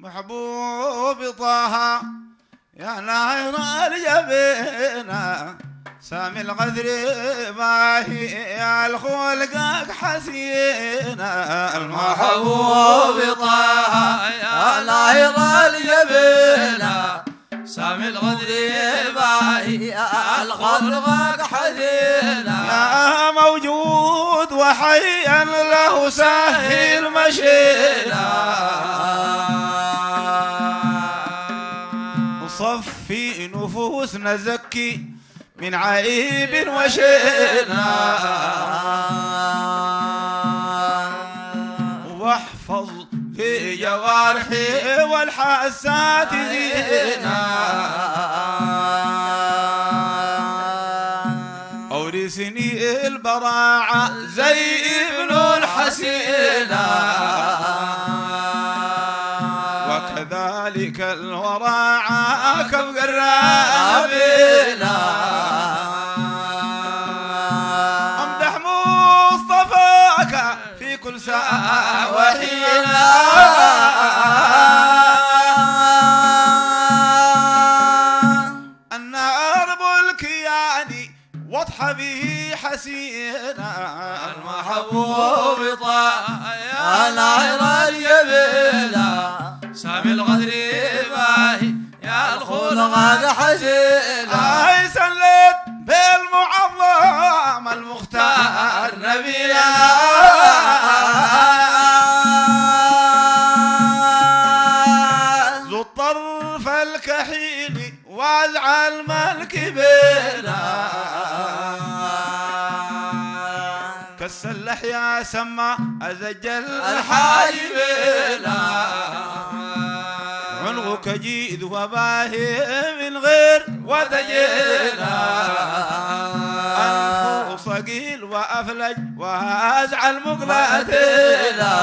محبوب طه. يا ناير الجبينة سامي الغدر باهي يا الخلق حسينة المحبوب طه يا ناير الجبينة سامي الغدر باهي يا الخلق حزينة يا موجود وحيا له سهل مشينا. صفي نفوسنا زكي من عيب وشينا واحفظ في جوارحي والحاسات. زينا أورثني البراعة زي ابن الحسينة النار بالكيان واضحى به حسينا المحبوب طه يا ناير الجبينة سامي الغدر باهي يا الخلق حزينة كالسلح يا سما أزجل الحاجبنا عنقك جيد وباهي من غير ودجينا أنف صقيل وأفلج وأزعل مقلتنا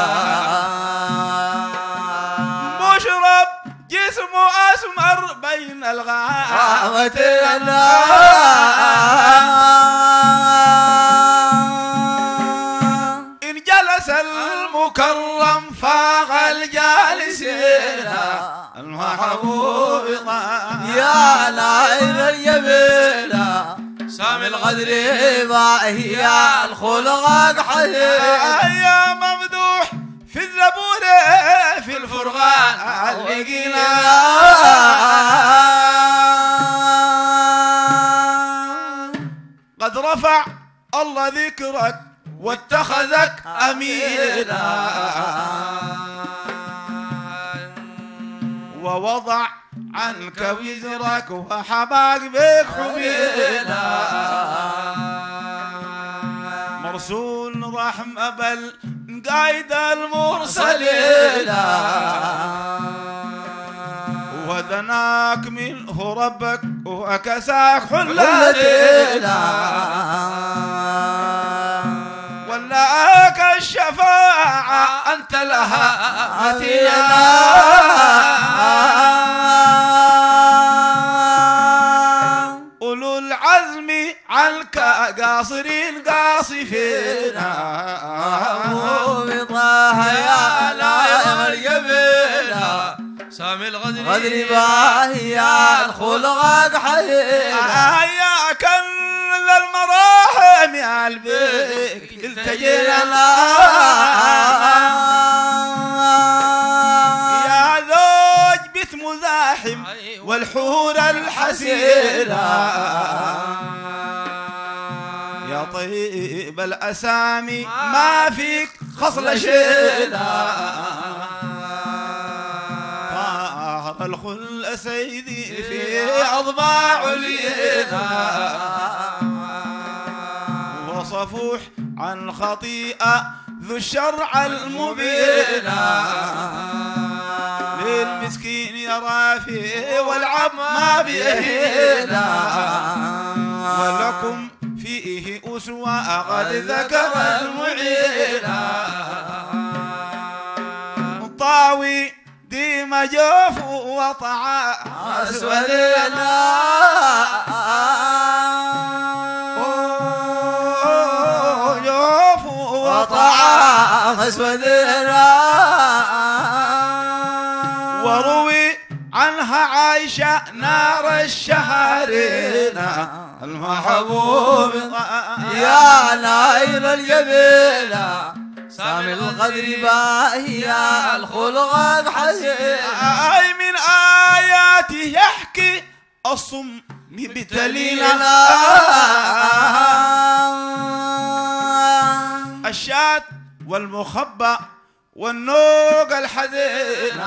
مشرب جسمه أسمر بين الغابتنا المكرم فاق الجالسين المحبوب يا ناير الجبينة سامي الغدر باهي يا الخلق حزينة يا ممدوح في الزبور في الفرقان لقينا قد رفع الله ذكرك. واتخذك أمينا ووضع عنك وزرك وحباك بك حبينا مرسول رحمة بل قايد المرسلين. ودناك منه ربك وكساك حلتنا ولاك الشفاعة أنت لها متينا أولو العزم عنك قاصرين قاصفين. طه يا ناير الجبينة سامي الغدر غدر باهي يا الخلق يا كل المراحم يا البيك التجينا يا زوج بيت مزاحم والحور الحسينة يا طيب الأسامي ما فيك خصل شينا طاهر الخل سيدي في أضباع علينا وصفوح عن خطيئة ذو الشرع المبين. للمسكين يا رافي والعب ما بيهينا ولكم فيه أسوة قد ذكر المعينا طاوي ديم جوف وطعا أسودنا أسودنا وروي عنها عايشة نار الشهرين المحبوب يا ناير الجبيلة سامي الغدر باهي يا الخلق حسين أي من آياته يحكي الصم بتلينا الشات والمخبى والنوق الحزين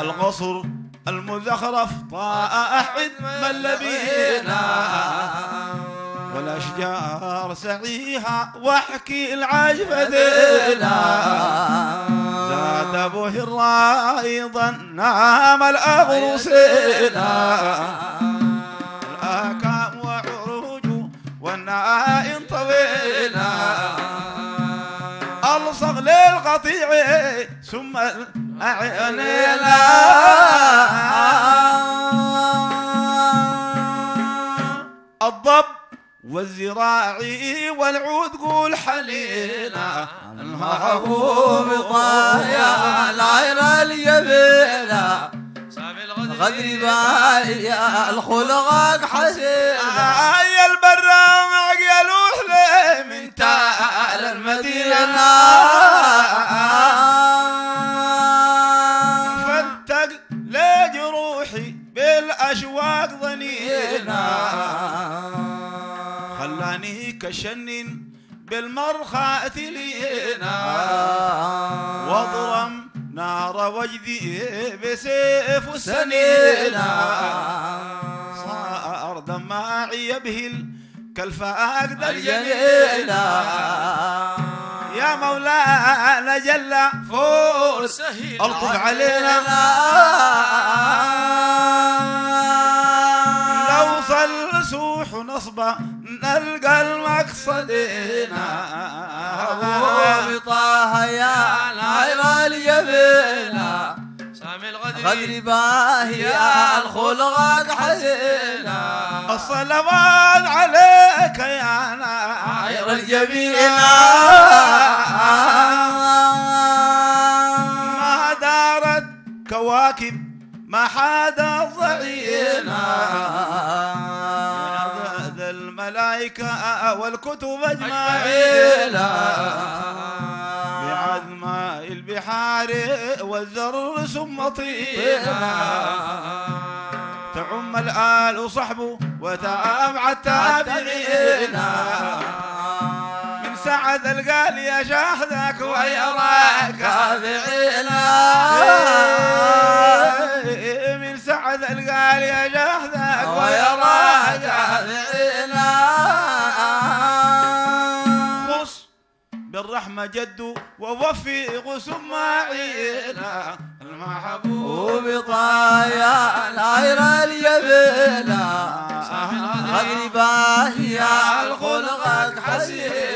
القصر المزخرف طائح من لبينا والأشجار سعيها واحكي العجب ذينا زاد هرة أيضا نام الاغرسينا للقطيع ثم الاعينينا الضب والزراعي والعود قول حلينا المحبوب طايا العير الجبيلة سامي الغدر غدر باهي يا خلاني كشن بالمرخى لينا واضرم نار وجدي بسيف السنينا صار دماعي يبهل كالفاقد الجميلة يا مولانا جل فوق سهيل ألطف علينا. لو صل سوح نصبا نلقى المقصدنا طه يا العير الجبيلة سامي الغدر غدر باهي يا الخلق حسين الصلوات عليك يا عير ناير الجبيلة ما دارت كواكب ما حدا ضعينا الملائكة والكتب أجمعين. بعد ماء البحار والذر ثم طينا. تعم الآل وصحبه وتابع التابعين. من سعد القال يا شاهدك ويراك من سعد القال يا شاهدك ويراك خص للرحمة جد ووفق سماعينا المحبوب. طايا العيرة اليبلا أغرباه يا الخلق حسين